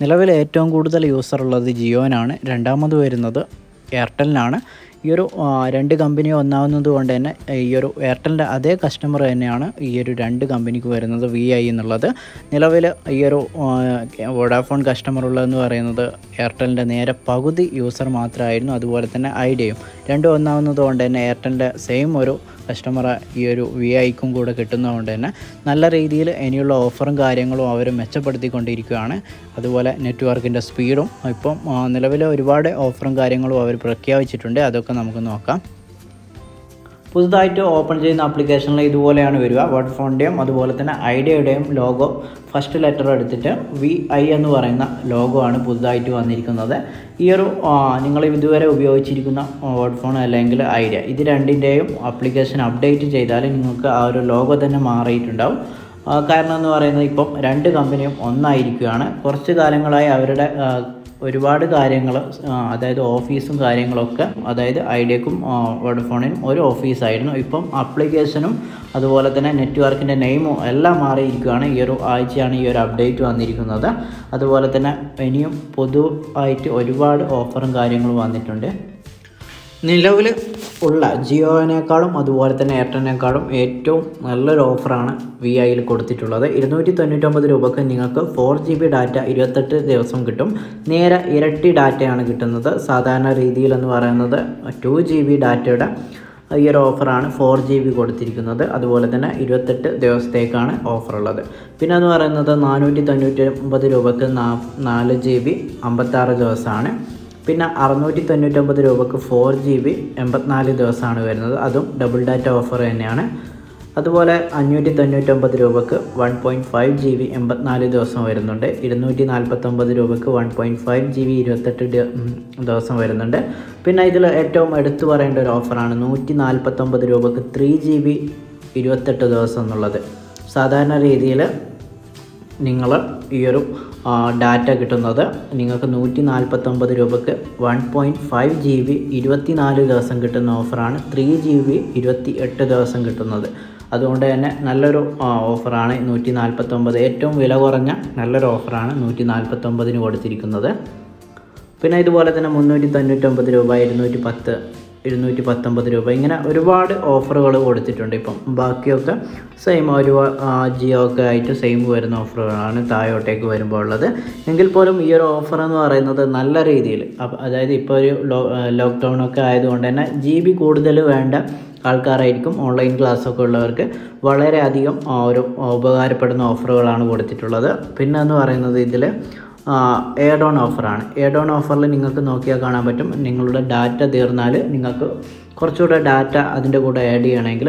നിലവിൽ ഏറ്റവും കൂടുതൽ യൂസർ ഉള്ളത് ജിയോനാണ്. രണ്ടാമത് വരുന്നത് എയർടെലിനാണ് ഈ ഒരു രണ്ട് കമ്പനി ഒന്നാവുന്നത് കൊണ്ട് തന്നെ ഈ ഒരു എയർടെലിന്റെ അതേ കസ്റ്റമർ തന്നെയാണ് ഈ ഒരു രണ്ട് കമ്പനിക്ക് വരുന്നത് വി ഐ എന്നുള്ളത്. നിലവിൽ ഈ ഒരു വോഡാഫോൺ കസ്റ്റമർ ഉള്ളതെന്ന് പറയുന്നത് എയർടെലിന്റെ നേരെ പകുതി യൂസർ മാത്രമായിരുന്നു. അതുപോലെ തന്നെ ഐഡിയയും. രണ്ടും ഒന്നാവുന്നത് കൊണ്ട് തന്നെ എയർടെലിന്റെ സെയിം ഒരു കസ്റ്റമർ ഈ ഒരു വി ഐക്കും കൂടെ കിട്ടുന്നതുകൊണ്ട് തന്നെ നല്ല രീതിയിൽ ഇനിയുള്ള ഓഫറും കാര്യങ്ങളും അവർ മെച്ചപ്പെടുത്തിക്കൊണ്ടിരിക്കുകയാണ്. അതുപോലെ നെറ്റ്വർക്കിന്റെ സ്പീഡും ഇപ്പം നിലവിൽ ഒരുപാട് ഓഫറും കാര്യങ്ങളും അവർ പ്രഖ്യാപിച്ചിട്ടുണ്ട്. അതൊക്കെ നമുക്ക് നോക്കാം. പുതുതായിട്ട് ഓപ്പൺ ചെയ്യുന്ന ആപ്ലിക്കേഷനിൽ ഇതുപോലെയാണ് വരിക. വോഡഫോണിന്റെയും അതുപോലെ തന്നെ ഐഡിയയുടെയും ലോഗോ ഫസ്റ്റ് ലെറ്റർ എടുത്തിട്ട് വി ഐ എന്ന് പറയുന്ന ലോഗോ ആണ് പുതുതായിട്ട് വന്നിരിക്കുന്നത്. ഈ ഒരു നിങ്ങൾ ഇതുവരെ ഉപയോഗിച്ചിരിക്കുന്ന വോഡഫോൺ അല്ലെങ്കിൽ ഐഡിയ ഇത് രണ്ടിന്റെയും ആപ്ലിക്കേഷൻ അപ്ഡേറ്റ് ചെയ്താൽ നിങ്ങൾക്ക് ആ ഒരു ലോഗോ തന്നെ മാറിയിട്ടുണ്ടാവും. കാരണം എന്ന് പറയുന്നത് ഇപ്പം രണ്ട് കമ്പനിയും ഒന്നായിരിക്കുകയാണ്. കുറച്ച് കാലങ്ങളായി അവരുടെ ഒരുപാട് കാര്യങ്ങൾ അതായത് ഓഫീസും കാര്യങ്ങളൊക്കെ അതായത് ഐഡിയക്കും വോഡഫോണിനും ഒരു ഓഫീസായിരുന്നു. ഇപ്പം ആപ്ലിക്കേഷനും അതുപോലെ തന്നെ നെറ്റ്വർക്കിന്റെ നെയിമും എല്ലാം മാറിയിരിക്കുകയാണ്. ഈ ഒരു ആഴ്ചയാണ് ഈ ഒരു അപ്ഡേറ്റ് വന്നിരിക്കുന്നത്. അതുപോലെ തന്നെ ഇനിയും പൊതുവായിട്ട് ഒരുപാട് ഓഫറും കാര്യങ്ങളും വന്നിട്ടുണ്ട്. നിലവിൽ ഉള്ള ജിയോനേക്കാളും അതുപോലെ തന്നെ എയർടെലിനേക്കാളും ഏറ്റവും നല്ലൊരു ഓഫറാണ് വി ഐയിൽ കൊടുത്തിട്ടുള്ളത്. ഇരുന്നൂറ്റി തൊണ്ണൂറ്റൊമ്പത് രൂപക്ക് നിങ്ങൾക്ക് ഫോർ ജി ബി ഡാറ്റ ഇരുപത്തെട്ട് ദിവസം കിട്ടും. നേരെ ഇരട്ടി ഡാറ്റയാണ് കിട്ടുന്നത്. സാധാരണ രീതിയിലെന്ന് പറയുന്നത് ടു ജി ബി ഡാറ്റയുടെ ഈ ഒരു ഓഫറാണ് ഫോർ ജി ബി കൊടുത്തിരിക്കുന്നത്. അതുപോലെ തന്നെ ഇരുപത്തെട്ട് ദിവസത്തേക്കാണ് ഓഫറുള്ളത്. പിന്നെ എന്ന് പറയുന്നത് നാനൂറ്റി തൊണ്ണൂറ്റി ഒമ്പത് രൂപക്ക് നാല് ജി ബി അമ്പത്താറ് ദിവസമാണ്. പിന്നെ അറുന്നൂറ്റി തൊണ്ണൂറ്റൊമ്പത് രൂപക്ക് ഫോർ ജി ബി എൺപത്തിനാല് ദിവസമാണ് വരുന്നത്. അതും ഡബിൾ ഡാറ്റ ഓഫർ തന്നെയാണ്. അതുപോലെ അഞ്ഞൂറ്റി തൊണ്ണൂറ്റൊമ്പത് രൂപക്ക് one point five G B എൺപത്തിനാല് ദിവസം വരുന്നുണ്ട്. ഇരുന്നൂറ്റി നാൽപ്പത്തൊമ്പത് രൂപക്ക് one point five G B ഇരുപത്തെട്ട് ദിവസം വരുന്നുണ്ട്. പിന്നെ ഇതിൽ ഏറ്റവും എടുത്തു പറയേണ്ട ഒരു ഓഫറാണ് നൂറ്റി നാൽപ്പത്തൊമ്പത് രൂപക്ക് ത്രീ ജി ബി ഇരുപത്തെട്ട് ദിവസം എന്നുള്ളത്. സാധാരണ രീതിയിൽ നിങ്ങൾ ഈ ഒരു ഡാറ്റ കിട്ടുന്നത് നിങ്ങൾക്ക് നൂറ്റി നാൽപ്പത്തൊമ്പത് രൂപക്ക് one point five G B ഇരുപത്തിനാല് ദിവസം കിട്ടുന്ന ഓഫറാണ് ത്രീ ജി ബി ഇരുപത്തി എട്ട് ദിവസം കിട്ടുന്നത്. അതുകൊണ്ട് തന്നെ നല്ലൊരു ഓഫറാണ് നൂറ്റി നാൽപ്പത്തൊമ്പത് ഏറ്റവും വില കുറഞ്ഞ നല്ലൊരു ഓഫറാണ് നൂറ്റി നാൽപ്പത്തൊമ്പതിന് കൊടുത്തിരിക്കുന്നത്. പിന്നെ ഇതുപോലെ തന്നെ മുന്നൂറ്റി തൊണ്ണൂറ്റൊമ്പത് രൂപ ഇരുന്നൂറ്റി പത്ത് ഇരുന്നൂറ്റി പത്തൊമ്പത് രൂപ. ഇങ്ങനെ ഒരുപാട് ഓഫറുകൾ കൊടുത്തിട്ടുണ്ട് ഇപ്പം. ബാക്കിയൊക്കെ സെയിം ഒരു ജിയോ ഒക്കെ ആയിട്ട് സെയിം വരുന്ന ഓഫറുകളാണ് താഴോട്ടേക്ക് വരുമ്പോൾ ഉള്ളത്. എങ്കിൽ പോലും ഈ ഒരു ഓഫർ എന്ന് പറയുന്നത് നല്ല രീതിയിൽ അതായത് ഇപ്പോൾ ഒരു ലോക്ക്ഡൗൺ ഒക്കെ ആയതുകൊണ്ട് തന്നെ ജി ബി കൂടുതൽ വേണ്ട ആൾക്കാരായിരിക്കും ഓൺലൈൻ ക്ലാസ്സൊക്കെ ഉള്ളവർക്ക് വളരെയധികം ഒരു ഉപകാരപ്പെടുന്ന ഓഫറുകളാണ് കൊടുത്തിട്ടുള്ളത്. പിന്നെ എന്ന് പറയുന്നത് ഇതിൽ എയർ ഓൺ ഓഫറാണ് എയർ ഓൺ ഓഫറിൽ നിങ്ങൾക്ക് നോക്കിയാൽ കാണാൻ പറ്റും. നിങ്ങളുടെ ഡാറ്റ തീർന്നാൽ നിങ്ങൾക്ക് കുറച്ചുകൂടെ ഡാറ്റ അതിന്റെ കൂടെ ആഡ് ചെയ്യണമെങ്കിൽ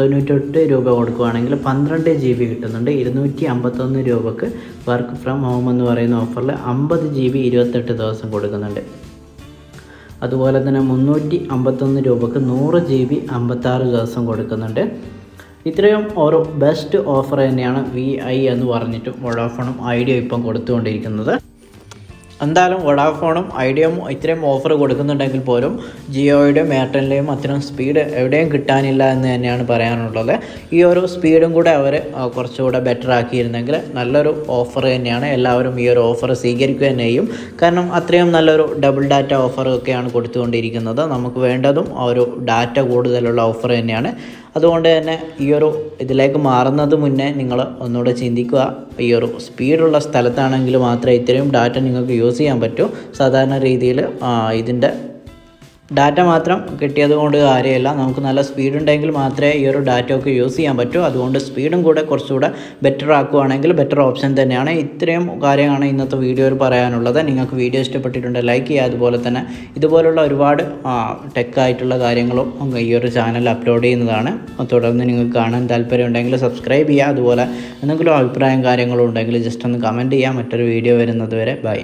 തൊണ്ണൂറ്റെട്ട് രൂപ കൊടുക്കുകയാണെങ്കിൽ പന്ത്രണ്ട് ജി ബി കിട്ടുന്നുണ്ട്. ഇരുന്നൂറ്റി അമ്പത്തൊന്ന് രൂപക്ക് വർക്ക് ഫ്രം ഹോം എന്ന് പറയുന്ന ഓഫറിൽ അമ്പത് ജി ബി ഇരുപത്തെട്ട് ദിവസം കൊടുക്കുന്നുണ്ട്. അതുപോലെ തന്നെ മുന്നൂറ്റി അമ്പത്തൊന്ന് രൂപക്ക് നൂറ് ജി ബി അമ്പത്താറ് ദിവസം കൊടുക്കുന്നുണ്ട്. ഇത്രയും ഒരു ബെസ്റ്റ് ഓഫർ തന്നെയാണ് വി ഐ എന്ന് പറഞ്ഞിട്ട് വോഡാഫോണും ഐഡിയ ഇപ്പം കൊടുത്തുകൊണ്ടിരിക്കുന്നത്. എന്തായാലും വോഡാഫോണും ഐഡിയയും ഇത്രയും ഓഫർ കൊടുക്കുന്നുണ്ടെങ്കിൽ പോലും ജിയോയുടെയും എയർടെലിന്റെയും അത്രയും സ്പീഡ് എവിടെയും കിട്ടാനില്ല എന്ന് തന്നെയാണ് പറയാനുള്ളത്. ഈ ഒരു സ്പീഡും കൂടെ അവർ കുറച്ചുകൂടെ ബെറ്റർ ആക്കിയിരുന്നെങ്കിൽ നല്ലൊരു ഓഫർ തന്നെയാണ്. എല്ലാവരും ഈ ഒരു ഓഫർ സ്വീകരിക്കുക തന്നെ ചെയ്യും കാരണം അത്രയും നല്ലൊരു ഡബിൾ ഡാറ്റ ഓഫറൊക്കെയാണ് കൊടുത്തുകൊണ്ടിരിക്കുന്നത്. നമുക്ക് വേണ്ടതും ഒരു ഡാറ്റ കൂടുതലുള്ള ഓഫർ തന്നെയാണ്. അതുകൊണ്ട് തന്നെ ഈ ഒരു ഇതിലേക്ക് മാറുന്നത് മുന്നേ നിങ്ങൾ ഒന്നുകൂടെ ചിന്തിക്കുക. ഈ ഒരു സ്പീഡുള്ള സ്ഥലത്താണെങ്കിൽ മാത്രമേ ഇത്രയും ഡാറ്റ നിങ്ങൾക്ക് യൂസ് ചെയ്യാൻ പറ്റൂ. സാധാരണ രീതിയിൽ ഇതിന്റെ ഡാറ്റ മാത്രം കിട്ടിയത് കൊണ്ട് കാര്യമില്ല. നമുക്ക് നല്ല സ്പീഡ് ഉണ്ടെങ്കിൽ മാത്രമേ ഈ ഒരു ഡാറ്റ ഒക്കെ യൂസ് ചെയ്യാൻ പറ്റൂ. അതുകൊണ്ട് സ്പീഡും കൂടെ കുറച്ചുകൂടെ ബെറ്റർ ആക്കുവാണെങ്കിൽ ബെറ്റർ ഓപ്ഷൻ തന്നെയാണ്. ഇത്രയും കാര്യമാണ് ഇന്നത്തെ വീഡിയോയിൽ പറയാനുള്ളത്. നിങ്ങൾക്ക് വീഡിയോ ഇഷ്ടപ്പെട്ടിട്ടുണ്ട് ലൈക്ക് ചെയ്യുക. അതുപോലെ തന്നെ ഇതുപോലുള്ള ഒരുപാട് ടെക്കായിട്ടുള്ള കാര്യങ്ങളും ഈ ഒരു ചാനൽ അപ്ലോഡ് ചെയ്യുന്നതാണ്. തുടർന്ന് നിങ്ങൾക്ക് കാണാൻ താല്പര്യം ഉണ്ടെങ്കിൽ സബ്സ്ക്രൈബ് ചെയ്യുക. അതുപോലെ എന്തെങ്കിലും അഭിപ്രായം കാര്യങ്ങളും ഉണ്ടെങ്കിൽ ജസ്റ്റ് ഒന്ന് കമന്റ് ചെയ്യുക മറ്റൊരു വീഡിയോ വരുന്നത് വരെ. ബൈ